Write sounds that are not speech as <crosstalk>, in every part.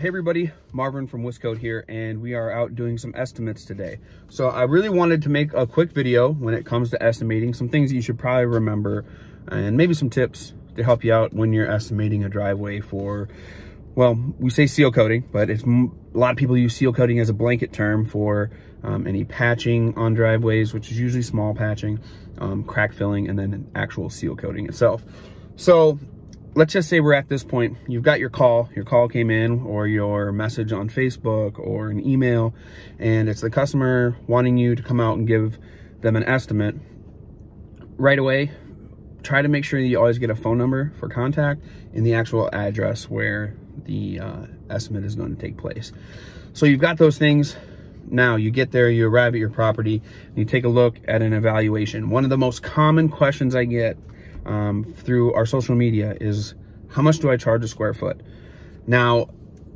Hey everybody, Marvin from Wiscoat here, and we are out doing some estimates today. So I really wanted to make a quick video when it comes to estimating, some things that you should probably remember, and maybe some tips to help you out when you're estimating a driveway for, well, we say seal coating, but it's a lot of people use seal coating as a blanket term for um, any patching on driveways, which is usually small patching, um, crack filling, and then actual seal coating itself. So let's just say we're at this point, you've got your call, your call came in or your message on Facebook or an email, and it's the customer wanting you to come out and give them an estimate. Right away, try to make sure that you always get a phone number for contact and the actual address where the uh, estimate is going to take place. So you've got those things. Now you get there, you arrive at your property, you take a look at an evaluation. One of the most common questions I get um, through our social media is how much do I charge a square foot? Now,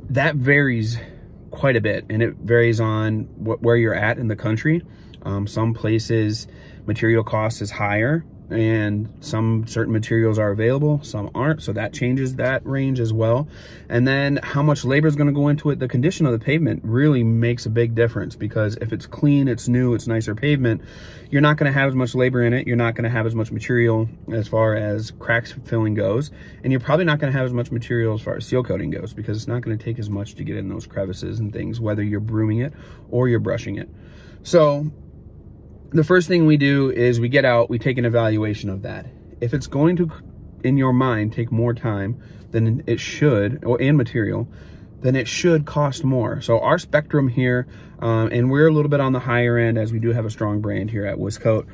that varies quite a bit and it varies on wh where you're at in the country. Um, some places material cost is higher and some certain materials are available some aren't. So that changes that range as well. And then how much labor is going to go into it the condition of the pavement really makes a big difference because if it's clean it's new it's nicer pavement you're not going to have as much labor in it you're not going to have as much material as far as cracks filling goes and you're probably not going to have as much material as far as seal coating goes because it's not going to take as much to get in those crevices and things whether you're brooming it or you're brushing it. So the first thing we do is we get out, we take an evaluation of that. If it's going to, in your mind, take more time than it should, or and material, then it should cost more. So our spectrum here, um, and we're a little bit on the higher end as we do have a strong brand here at Wiscoat.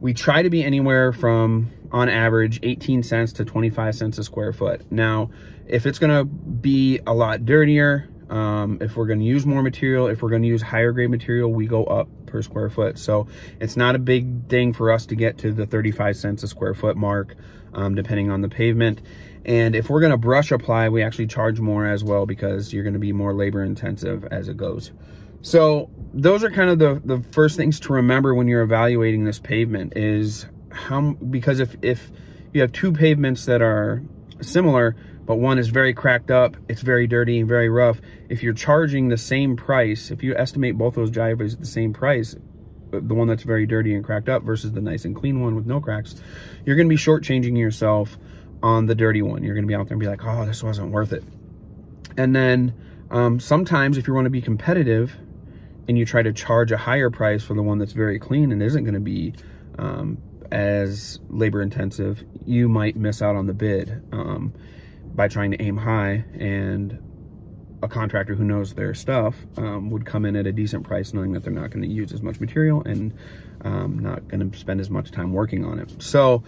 We try to be anywhere from, on average, 18 cents to 25 cents a square foot. Now, if it's gonna be a lot dirtier, um, if we're going to use more material, if we're going to use higher grade material, we go up per square foot. So it's not a big thing for us to get to the 35 cents a square foot mark, um, depending on the pavement. And if we're going to brush apply, we actually charge more as well because you're going to be more labor intensive as it goes. So those are kind of the, the first things to remember when you're evaluating this pavement is how, because if, if you have two pavements that are similar, but one is very cracked up, it's very dirty and very rough. If you're charging the same price, if you estimate both those driveways at the same price, uh, the one that's very dirty and cracked up versus the nice and clean one with no cracks, you're gonna be shortchanging yourself on the dirty one. You're gonna be out there and be like, oh, this wasn't worth it. And then um, sometimes if you wanna be competitive and you try to charge a higher price for the one that's very clean and isn't gonna be um, as labor intensive, you might miss out on the bid. Um, by trying to aim high and a contractor who knows their stuff um, would come in at a decent price knowing that they're not going to use as much material and um, not going to spend as much time working on it. So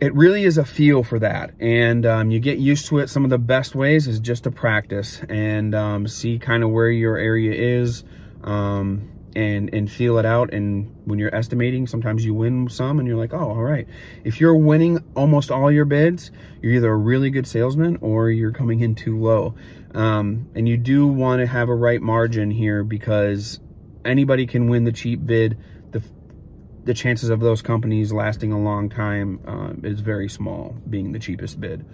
it really is a feel for that and um, you get used to it. Some of the best ways is just to practice and um, see kind of where your area is um, and and feel it out. And when you're estimating sometimes you win some and you're like oh all right. If you're winning almost all your bids you're either a really good salesman or you're coming in too low. Um, and you do want to have a right margin here because anybody can win the cheap bid. The the chances of those companies lasting a long time uh, is very small being the cheapest bid.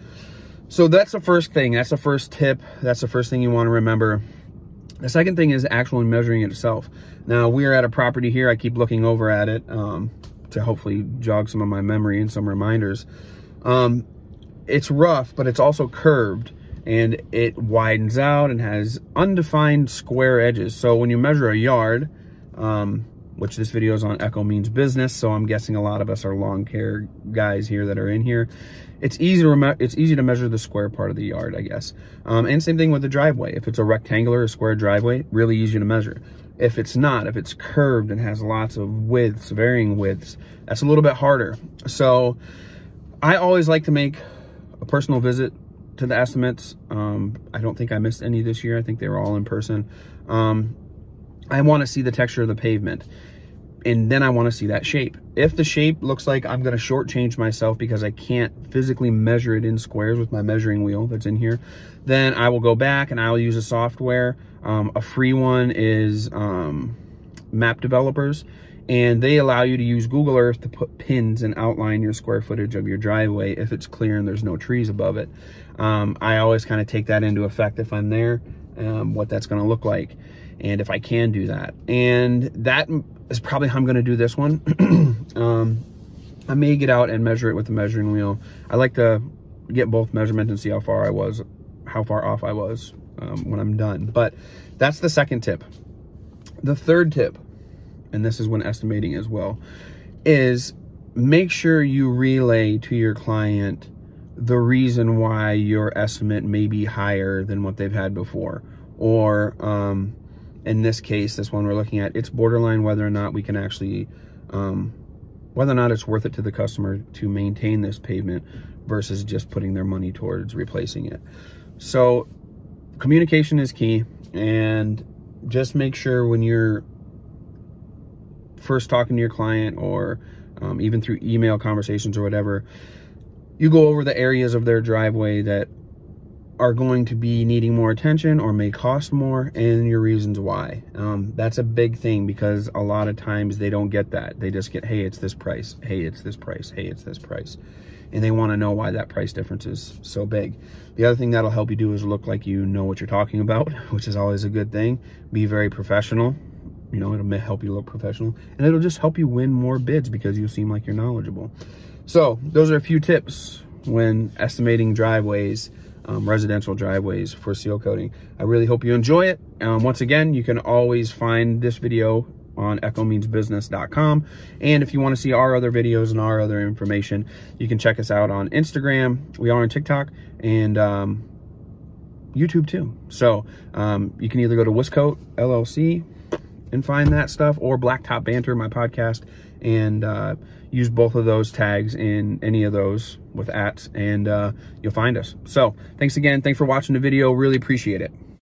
So that's the first thing. That's the first tip. That's the first thing you want to remember the second thing is actually measuring it itself. Now we're at a property here. I keep looking over at it um, to hopefully jog some of my memory and some reminders. Um, it's rough, but it's also curved and it widens out and has undefined square edges. So when you measure a yard, um, which this video is on Echo Means Business, so I'm guessing a lot of us are lawn care guys here that are in here. It's easy to it's easy to measure the square part of the yard, I guess. Um, and same thing with the driveway. If it's a rectangular or square driveway, really easy to measure. If it's not, if it's curved and has lots of widths, varying widths, that's a little bit harder. So I always like to make a personal visit to the estimates. Um, I don't think I missed any this year. I think they were all in person. Um, I want to see the texture of the pavement and then I want to see that shape. If the shape looks like I'm going to shortchange myself because I can't physically measure it in squares with my measuring wheel that's in here, then I will go back and I will use a software. Um, a free one is um, Map Developers, and they allow you to use Google Earth to put pins and outline your square footage of your driveway if it's clear and there's no trees above it. Um, I always kind of take that into effect if I'm there, um, what that's going to look like, and if I can do that. And that is probably how I'm going to do this one. <clears throat> um, I may get out and measure it with the measuring wheel. I like to get both measurements and see how far I was, how far off I was um, when I'm done. But that's the second tip. The third tip and this is when estimating as well, is make sure you relay to your client the reason why your estimate may be higher than what they've had before. Or um, in this case, this one we're looking at, it's borderline whether or not we can actually, um, whether or not it's worth it to the customer to maintain this pavement versus just putting their money towards replacing it. So communication is key and just make sure when you're first talking to your client or um, even through email conversations or whatever, you go over the areas of their driveway that are going to be needing more attention or may cost more and your reasons why. Um, that's a big thing because a lot of times they don't get that. They just get, hey, it's this price. Hey, it's this price. Hey, it's this price. And they want to know why that price difference is so big. The other thing that'll help you do is look like you know what you're talking about, <laughs> which is always a good thing. Be very professional you know, it'll help you look professional and it'll just help you win more bids because you seem like you're knowledgeable. So those are a few tips when estimating driveways, um, residential driveways for seal coating. I really hope you enjoy it. Um, once again, you can always find this video on echomeansbusiness.com. And if you want to see our other videos and our other information, you can check us out on Instagram. We are on TikTok and um, YouTube too. So um, you can either go to Wiscoat LLC and find that stuff or Blacktop Banter, my podcast, and uh, use both of those tags in any of those with ats and uh, you'll find us. So thanks again. Thanks for watching the video. Really appreciate it.